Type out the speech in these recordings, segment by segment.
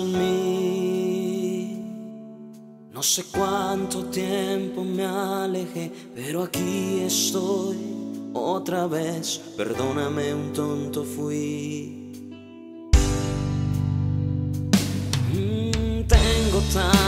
en mí. No sé cuánto tiempo me alejé, pero aquí estoy otra vez. Perdóname, un tonto fui. Mm, tengo tanto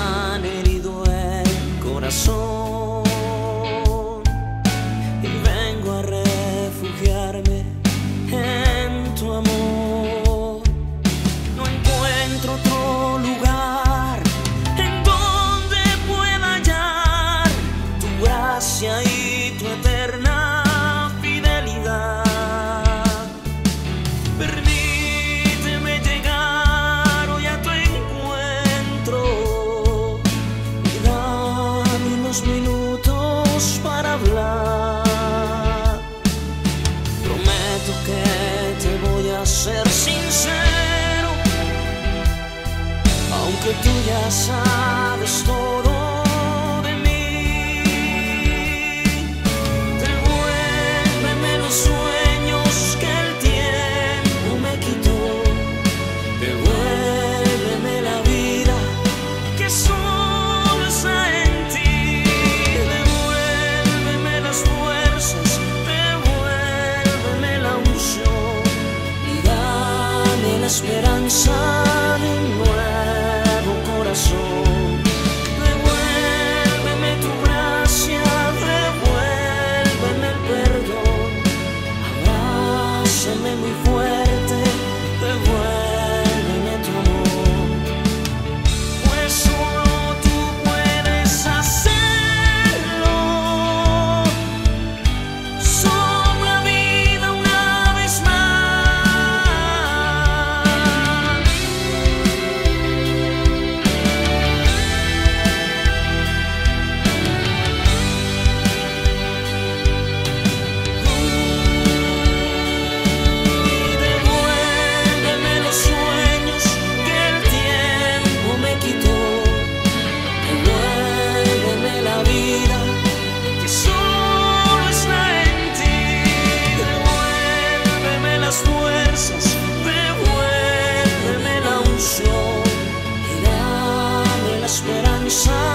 la speranza.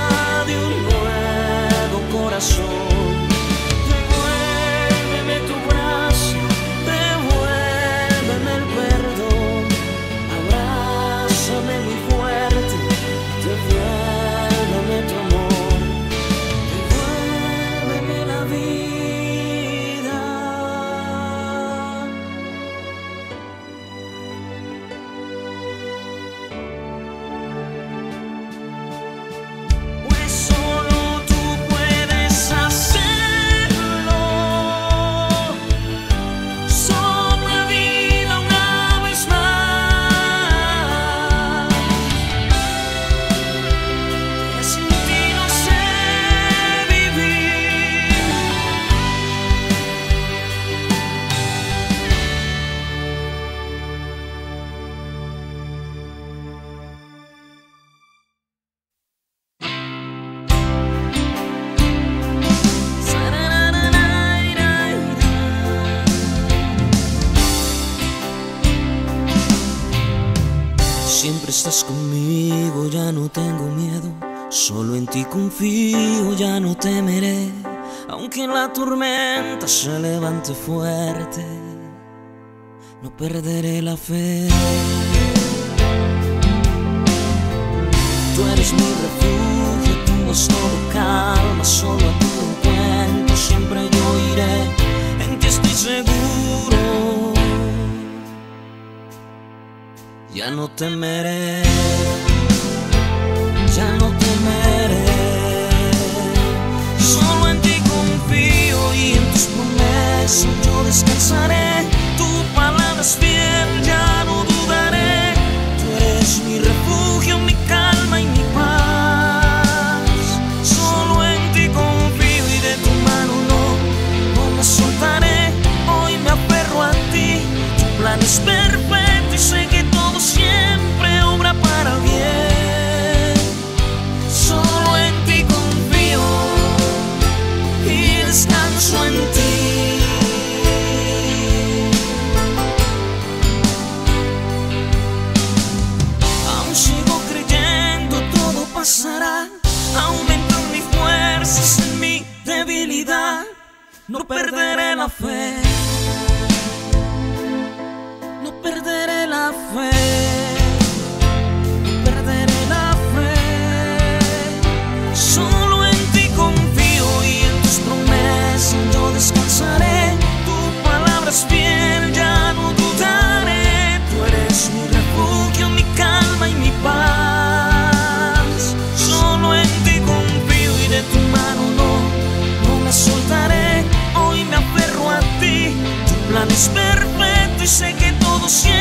no perderé la fe. Tú eres mi refugio, tú vas todo calma, solo a tu encuentro siempre yo iré, en ti estoy seguro. Ya no temeré, ya no temeré. Solo en ti confío y en tus promesas yo descansaré. No perderé la fe, no perderé la fe. Solo en ti confío y en tus promesas. Yo descansaré, tu palabra es fiel. tan es perfecto y sé que todo siempre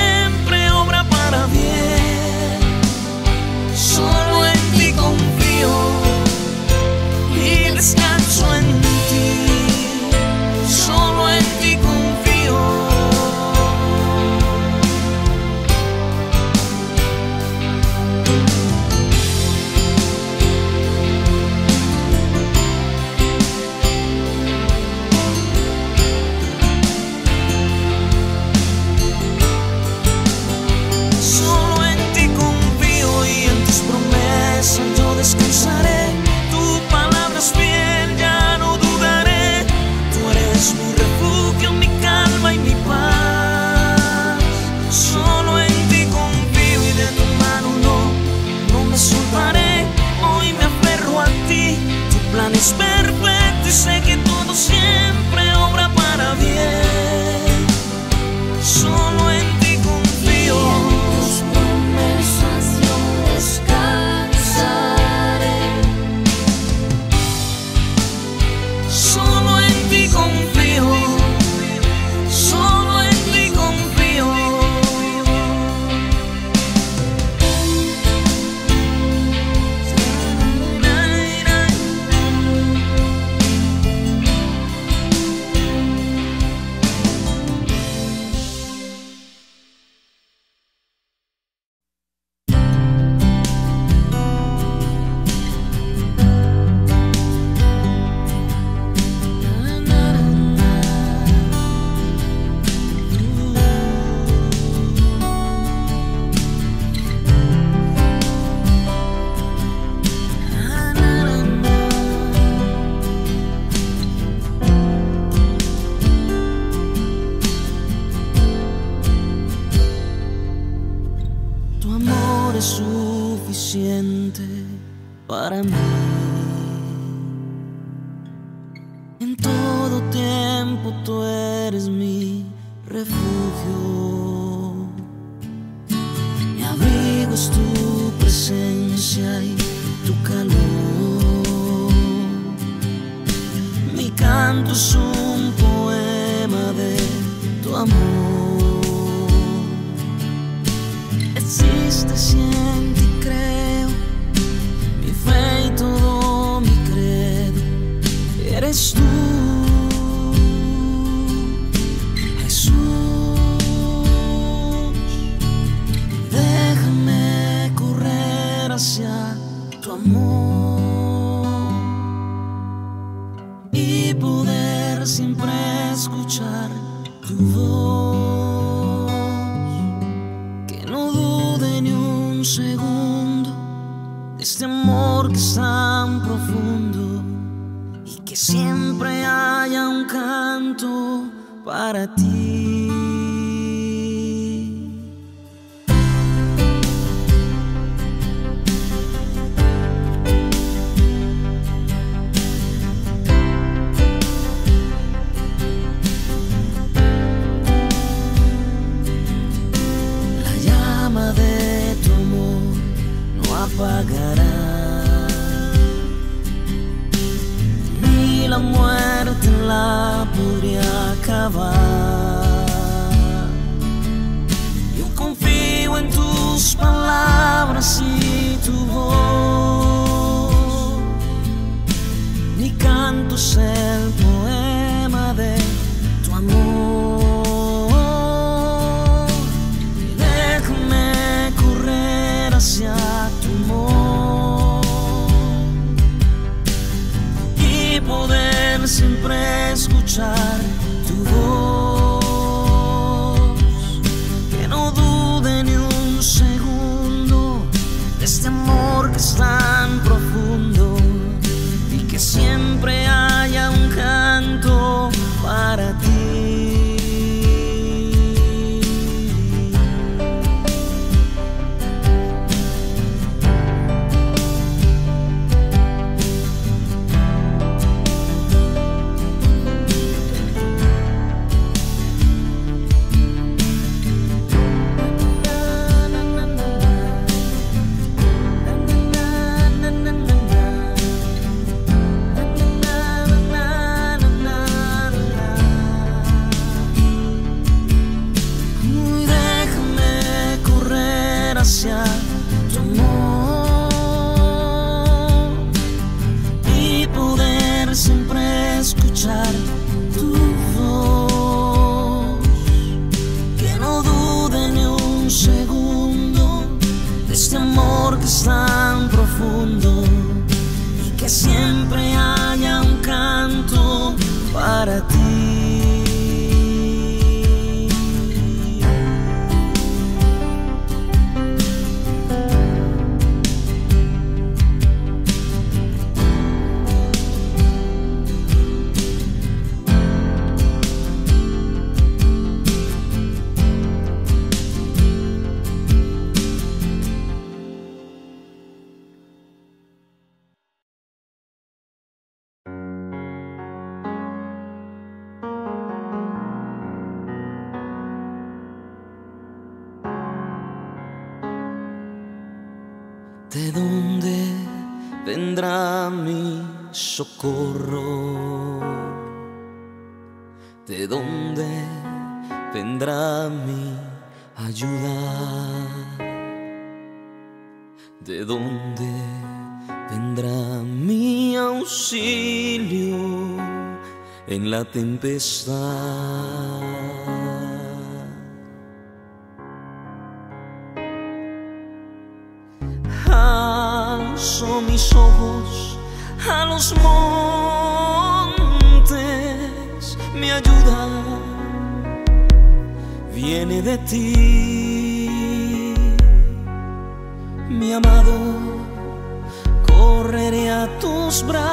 socorro? ¿De dónde vendrá mi ayuda? ¿De dónde vendrá mi auxilio en la tempestad? Ti, mi amado, correré a tus brazos,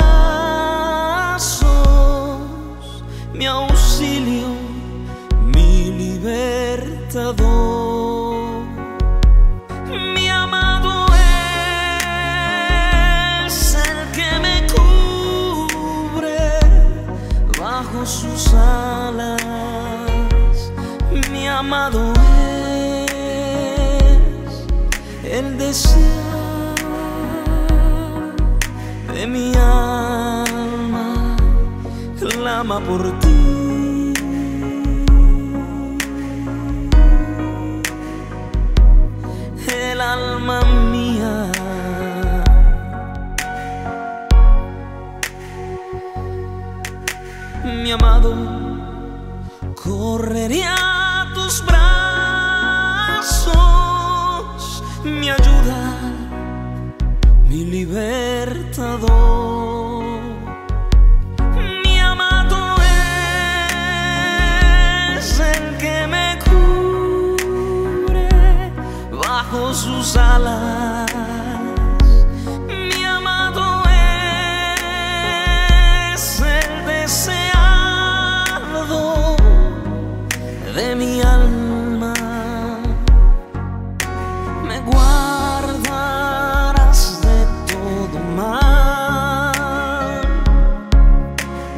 mi auxilio, mi libertador. Mi amado es el que me cubre bajo sus alas. Amado es el deseo de mi alma, clama por ti.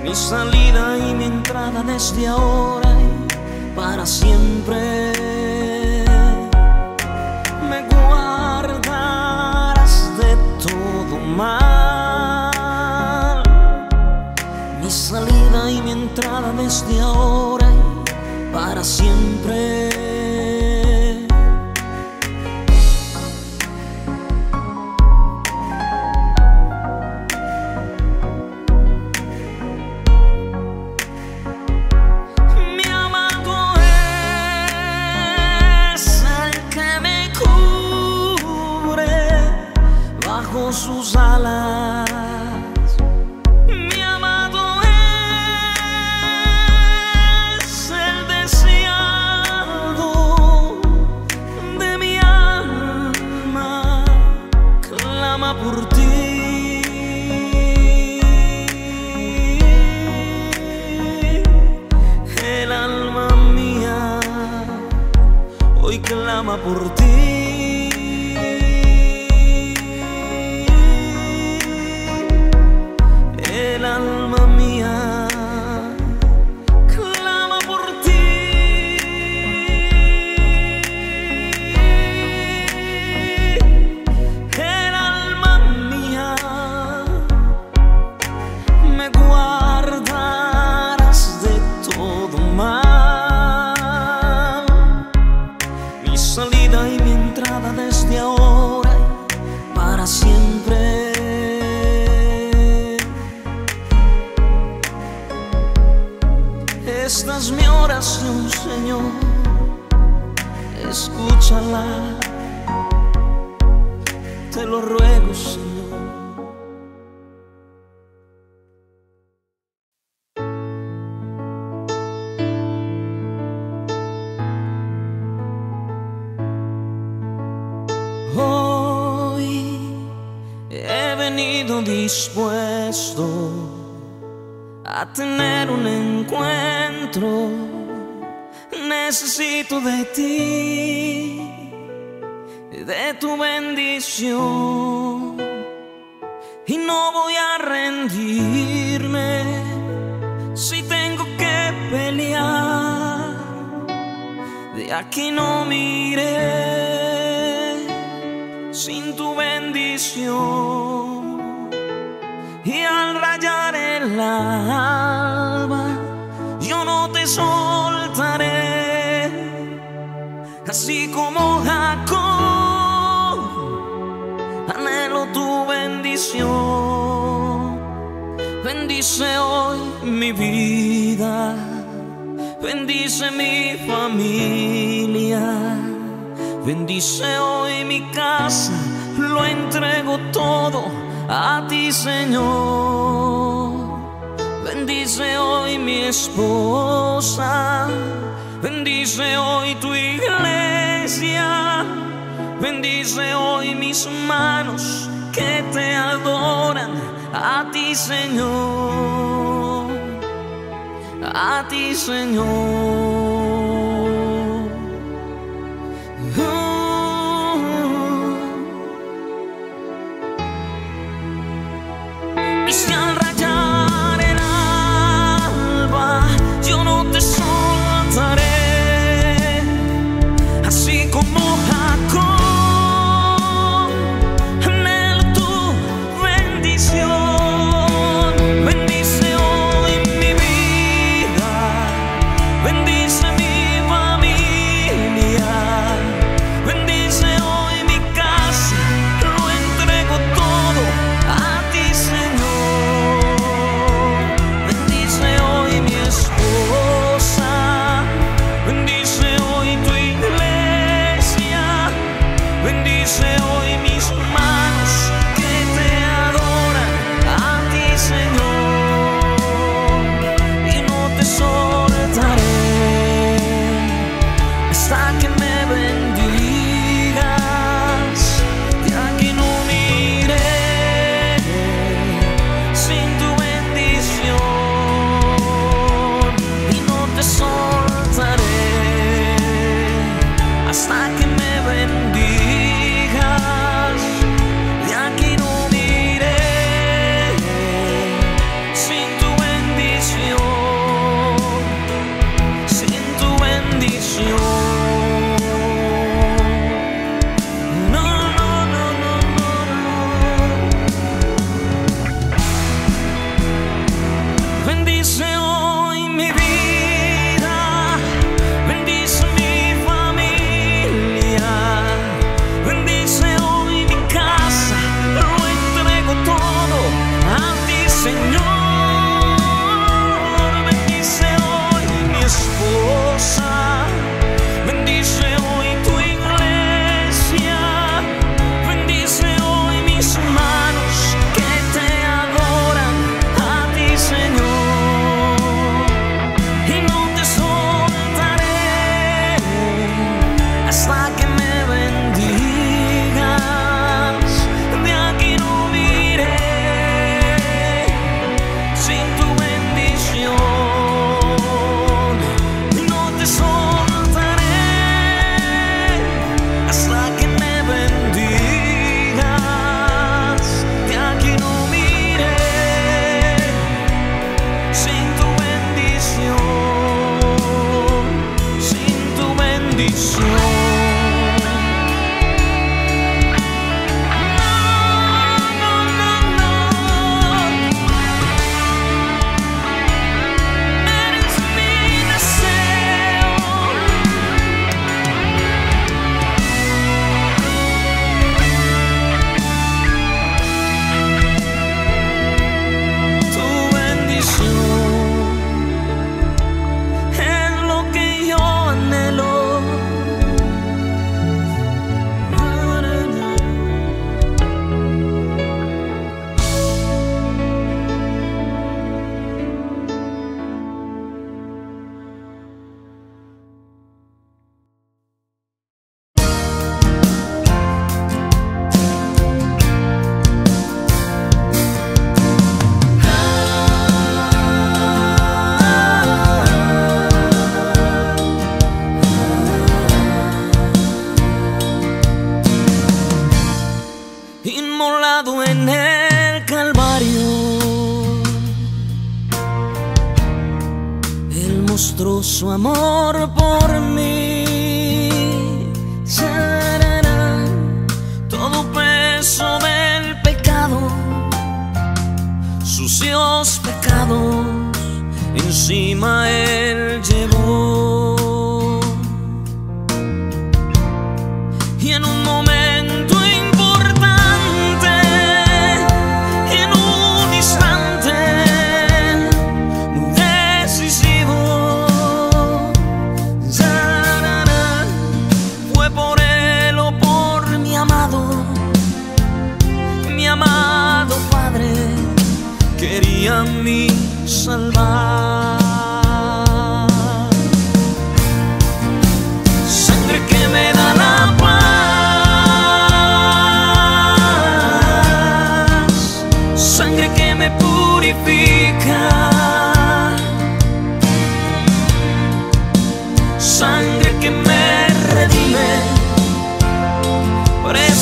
Mi salida y mi entrada desde ahora y para siempre. Me guardarás de todo mal. Mi salida y mi entrada desde ahora y para siempre. a tener un encuentro. Necesito de ti, de tu bendición. Y no voy a rendirme si tengo que pelear. De aquí no miré sin tu bendición y al rayar el alba yo no te soltaré, así como Jacob anhelo tu bendición, bendice hoy mi vida, bendice mi familia, bendice hoy mi casa, lo entrego todo a ti Señor. Bendice hoy mi esposa, bendice hoy tu iglesia, bendice hoy mis manos que te adoran a ti Señor, a ti Señor.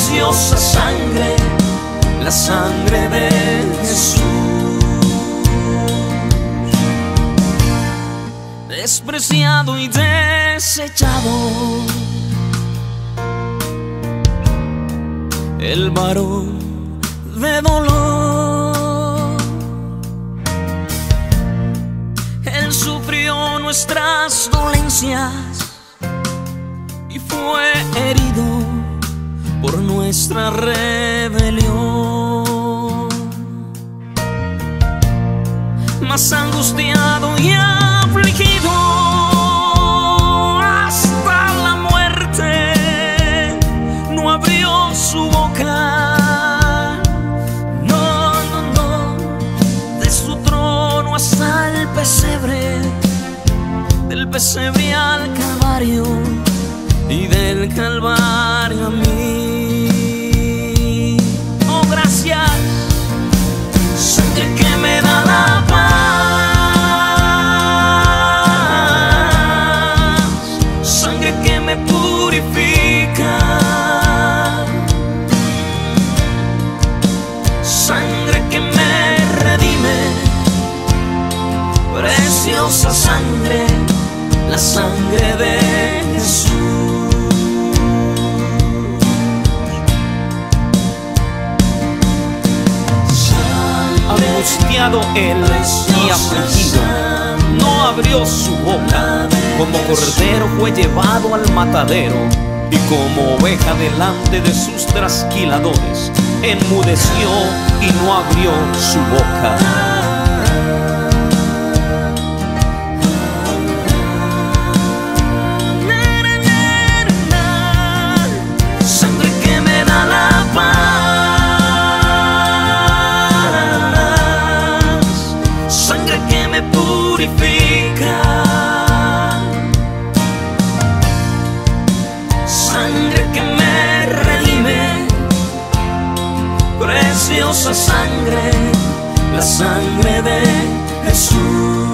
Preciosa sangre, la sangre de Jesús. despreciado y desechado. El varón de dolor. Él sufrió nuestras dolencias y fue herido por nuestra rebelión. Más angustiado y afligido hasta la muerte, no abrió su boca. No, no, no, de su trono hasta el pesebre, del pesebre al calvario y del calvario a mí. Él y afligido, no abrió su boca, como cordero fue llevado al matadero, y como oveja delante de sus trasquiladores, enmudeció y no abrió su boca. Preciosa sangre, la sangre de Jesús.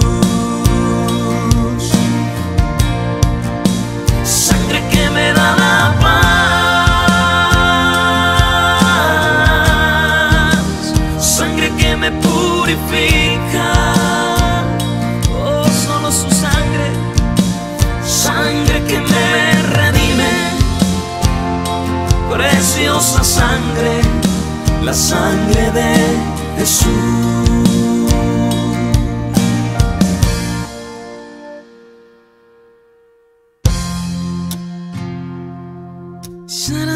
La sangre de Jesús. ¿Cómo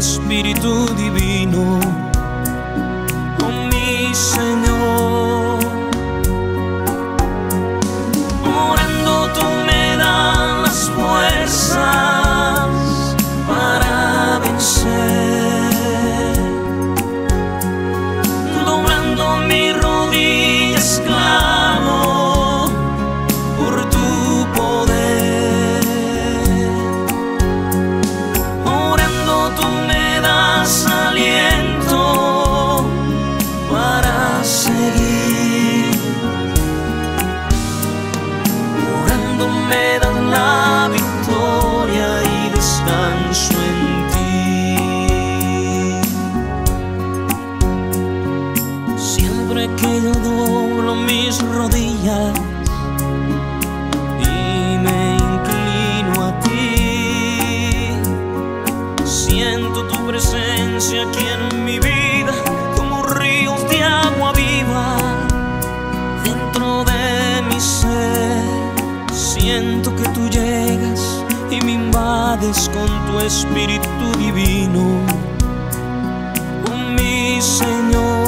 Espíritu Divino. Siento que tú llegas y me invades con tu espíritu divino. Oh, mi Señor.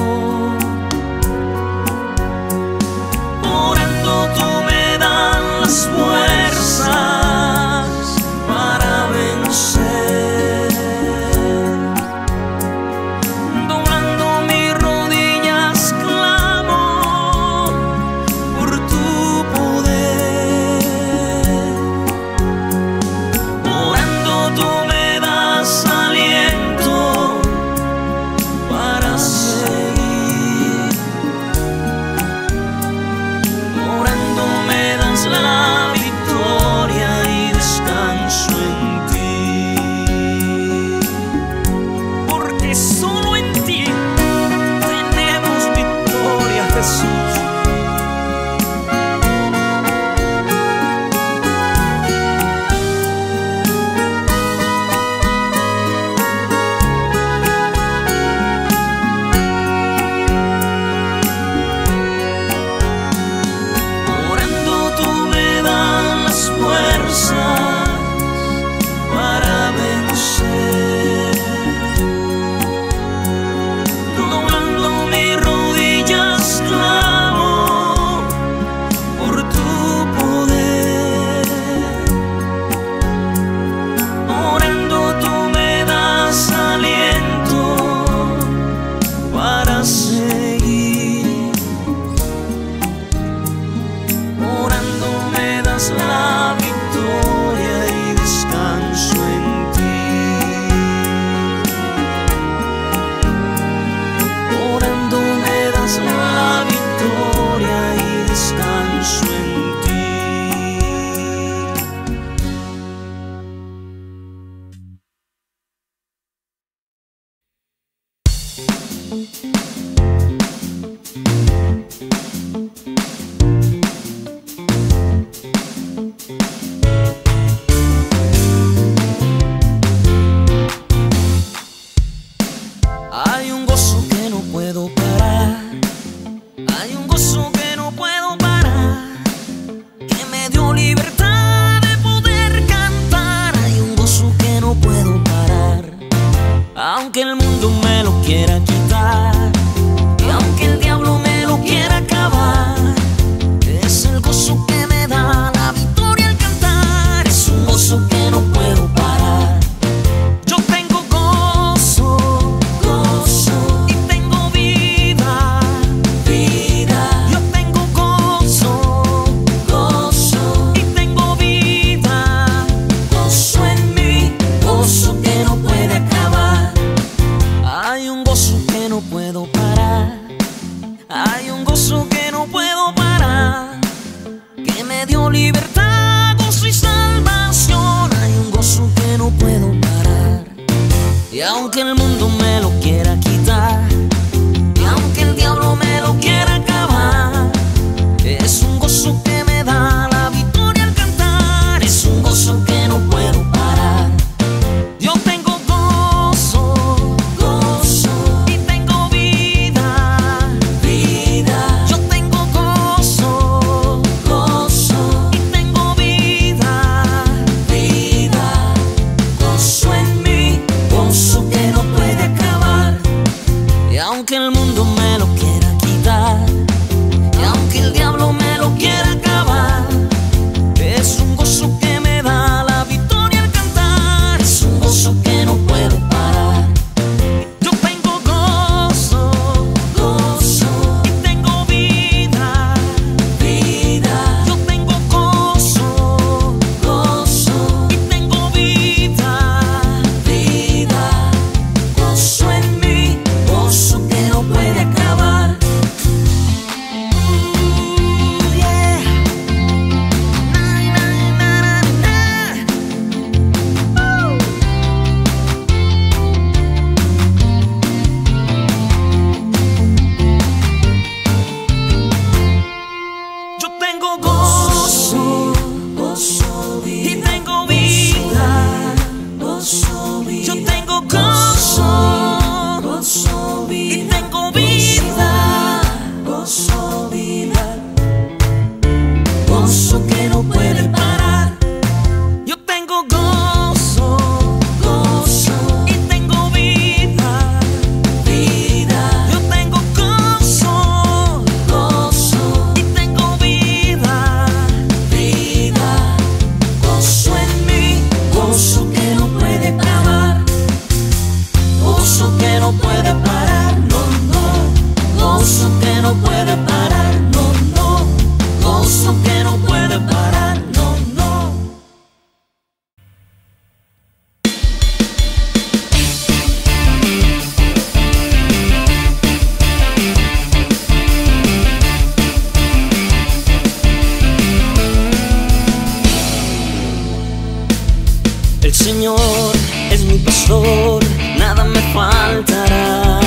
El Señor es mi pastor, nada me faltará.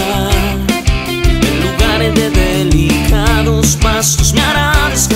En lugares de delicados pasos me hará descansar.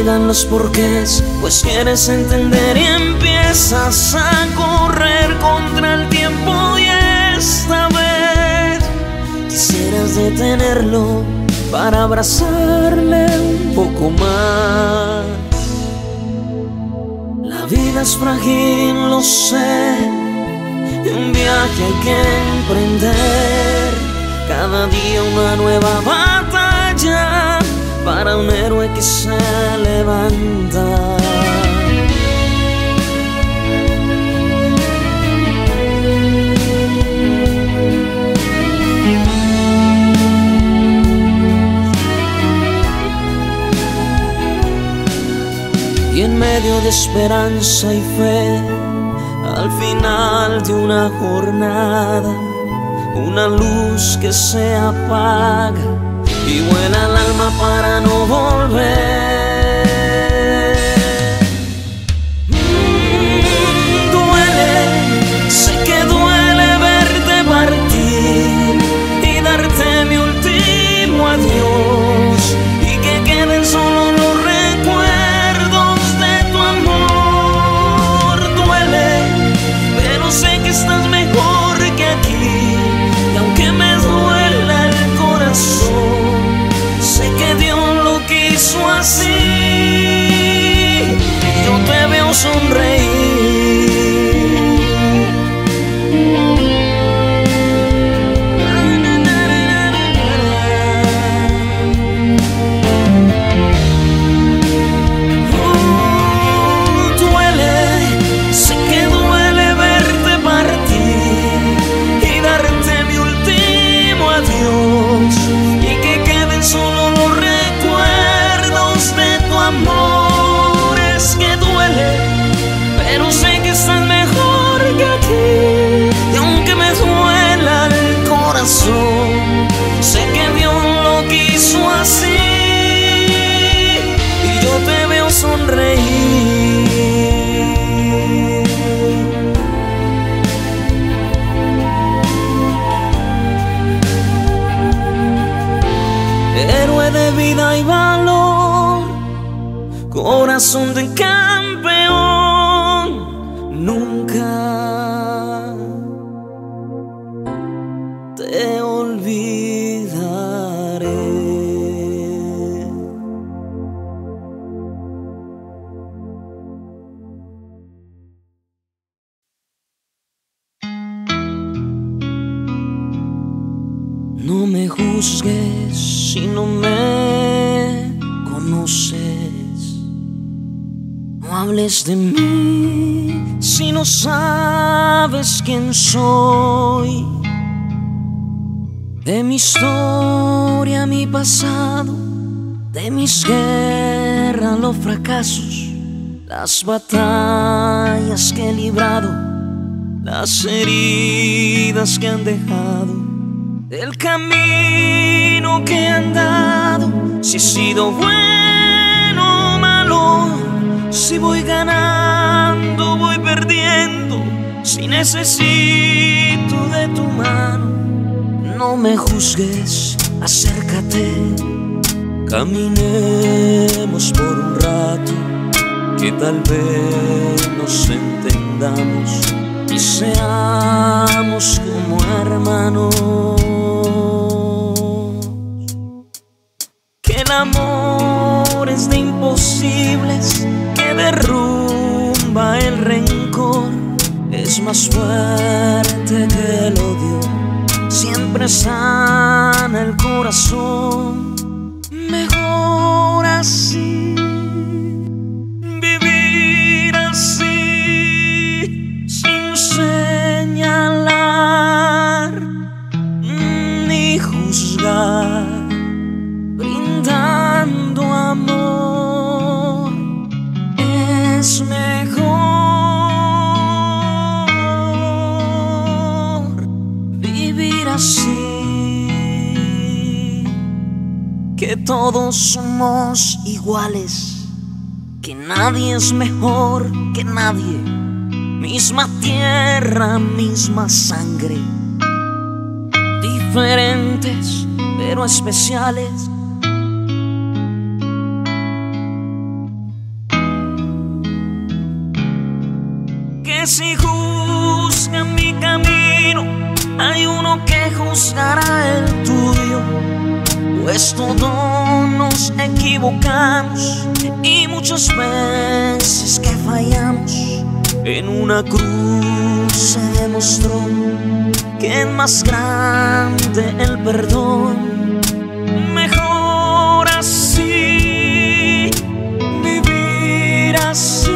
llegan los porqués, pues quieres entender y empiezas a correr contra el tiempo y esta vez quisieras detenerlo para abrazarle un poco más. La vida es frágil, lo sé, y un viaje hay que emprender, cada día una nueva batalla para un héroe que se levanta. Y en medio de esperanza y fe, al final de una jornada, una luz que se apaga y vuela el alma para no volver. De mi historia, mi pasado, de mis guerras, los fracasos, las batallas que he librado, las heridas que han dejado, el camino que he andado, si he sido bueno o malo, si voy ganando, voy perdiendo, si necesito de tu mano no me juzgues, acércate, caminemos por un rato, que tal vez nos entendamos y seamos como hermanos. Que el amor es de imposibles, que derrumba el rencor, es más fuerte que el odio, siempre sana el corazón. Mejor así. Todos somos iguales que nadie es mejor que nadie misma tierra, misma sangre, diferentes pero especiales. Que si juzgan mi camino, hay uno que juzgará el tuyo. Pues todos nos equivocamos y muchas veces que fallamos en una cruz se demostró que es más grande el perdón. Mejor así, vivir así.